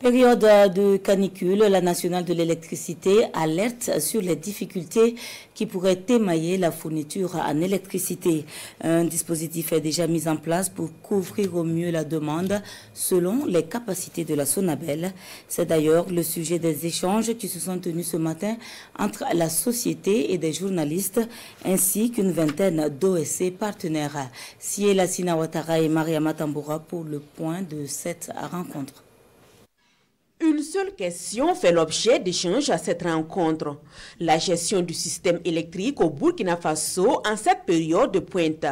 Période de canicule, la nationale de l'électricité alerte sur les difficultés qui pourraient émailler la fourniture en électricité. Un dispositif est déjà mis en place pour couvrir au mieux la demande selon les capacités de la Sonabel. C'est d'ailleurs le sujet des échanges qui se sont tenus ce matin entre la société et des journalistes ainsi qu'une vingtaine d'OSC partenaires. Siela Sinawatara et Maria Matamboura pour le point de cette rencontre. Une seule question fait l'objet d'échanges à cette rencontre. La gestion du système électrique au Burkina Faso en cette période de pointe.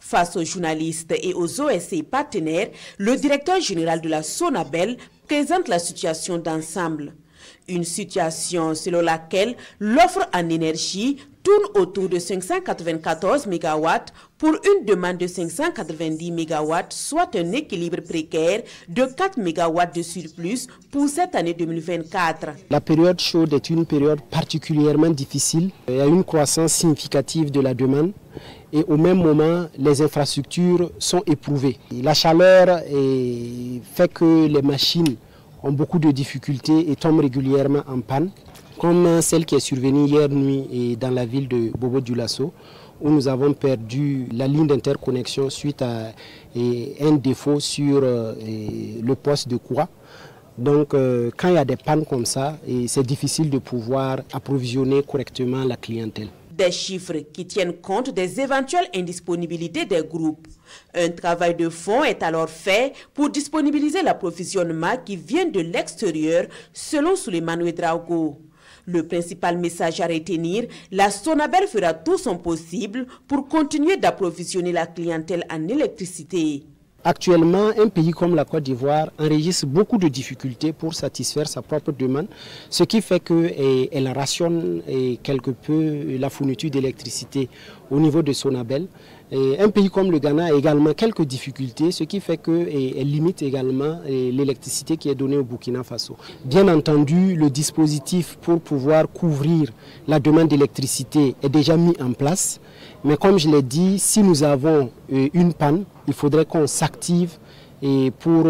Face aux journalistes et aux OSC partenaires, le directeur général de la Sonabel présente la situation d'ensemble. Une situation selon laquelle l'offre en énergie tourne autour de 594 MW pour une demande de 590 MW, soit un équilibre précaire de 4 MW de surplus pour cette année 2024. La période chaude est une période particulièrement difficile. Il y a une croissance significative de la demande et au même moment, les infrastructures sont éprouvées. La chaleur fait que les machines ont beaucoup de difficultés et tombent régulièrement en panne comme celle qui est survenue hier nuit dans la ville de Bobo Dioulasso, où nous avons perdu la ligne d'interconnexion suite à un défaut sur euh, le poste de courant. Donc euh, quand il y a des pannes comme ça, c'est difficile de pouvoir approvisionner correctement la clientèle. Des chiffres qui tiennent compte des éventuelles indisponibilités des groupes. Un travail de fond est alors fait pour disponibiliser l'approvisionnement qui vient de l'extérieur, selon Suleiman Ouedraogo. Le principal message à retenir, la Sonabel fera tout son possible pour continuer d'approvisionner la clientèle en électricité. Actuellement, un pays comme la Côte d'Ivoire enregistre beaucoup de difficultés pour satisfaire sa propre demande, ce qui fait qu'elle rationne quelque peu la fourniture d'électricité au niveau de Sonabel. un pays comme le Ghana a également quelques difficultés, ce qui fait qu'elle limite également l'électricité qui est donnée au Burkina Faso. Bien entendu, le dispositif pour pouvoir couvrir la demande d'électricité est déjà mis en place. Mais comme je l'ai dit, si nous avons une panne, il faudrait qu'on s'active pour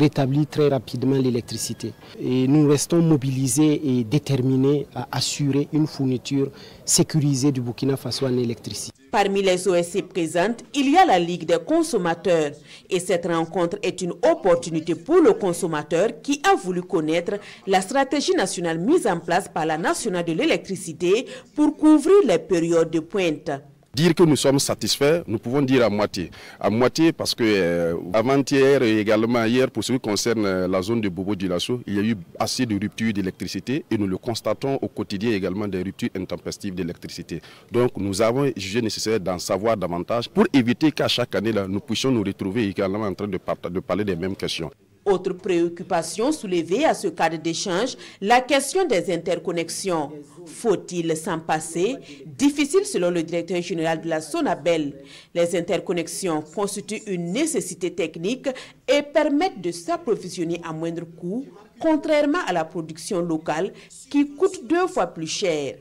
rétablir très rapidement l'électricité. nous restons mobilisés et déterminés à assurer une fourniture sécurisée du Burkina Faso en électricité. Parmi les OSC présentes, il y a la Ligue des consommateurs. Et cette rencontre est une opportunité pour le consommateur qui a voulu connaître la stratégie nationale mise en place par la nationale de l'électricité pour couvrir les périodes de pointe. Dire que nous sommes satisfaits, nous pouvons dire à moitié. À moitié parce que euh, avant-hier et également hier, pour ce qui concerne euh, la zone de Bobo Dioulasso, il y a eu assez de ruptures d'électricité et nous le constatons au quotidien également des ruptures intempestives d'électricité. Donc nous avons jugé nécessaire d'en savoir davantage pour éviter qu'à chaque année, là, nous puissions nous retrouver également en train de parler des mêmes questions. Autre préoccupation soulevée à ce cadre d'échange, la question des interconnexions. Faut-il s'en passer? Difficile selon le directeur général de la Sonabel. Les interconnexions constituent une nécessité technique et permettent de s'approvisionner à moindre coût, contrairement à la production locale qui coûte deux fois plus cher.